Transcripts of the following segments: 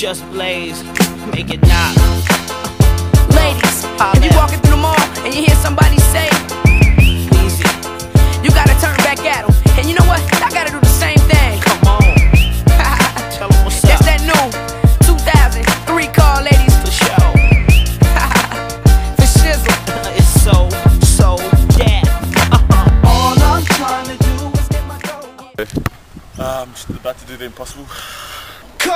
Just Blaze, make it knock. Ladies, Holla if you at walking through the mall and you hear somebody say, Easy, you gotta turn back at them. And you know what? I gotta do the same thing. come on. Tell 'em what's That's up. that new 2003 car, ladies. For sure. For shizzle. It's so, so dead. Uh-huh. All I'm trying to do is get my dough. I'm just about to do the impossible.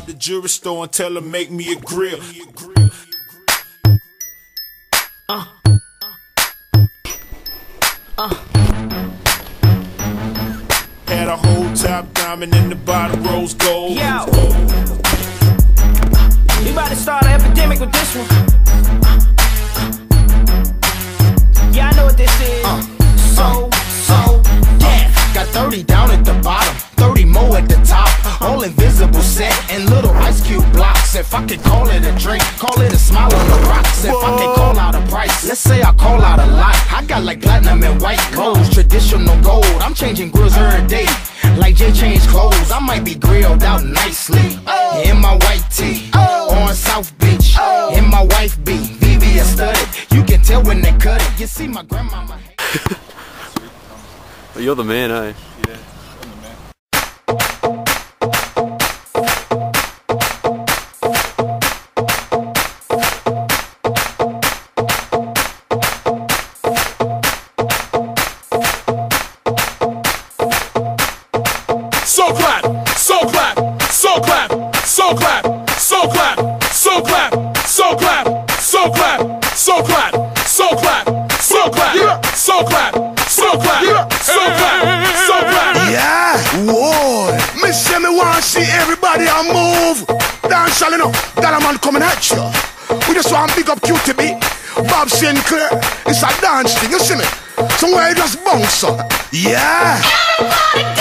Rob the jewelry store and tell her make me a grill. Uh. Had a whole top diamond in the bottom rose gold. Yo. We about to start an epidemic with this one. Yeah, I know what this is. Uh, so, uh, so death. Got 30 down at the bottom, 30 more at the top. All invisible set and little ice cube blocks. If I could call it a drink, call it a smile on the rocks. If I could call out a price, let's say I call out a lot. I got like platinum and white gold, traditional gold. I'm changing grills every day. Like Jay changed clothes, I might be grilled out nicely. In my white tee, on South Beach. In my wife beat, VVS studded. You can tell when they cut it. You see my grandmama. But you're the man, eh? Yeah, So clap, so clap, so clap, so clap, so clap, so clap, so clap, so clap, so clap, so clap, so clap, so clap, so clap, so clap, so clap. Yeah, whoa. Me say me want see everybody a move. Dance all you know, that a man coming at you. We just want big up QTB, Bob Sinclar. It's a dance thing, you see me? Somewhere you just bounce up. Yeah. Everybody dance now.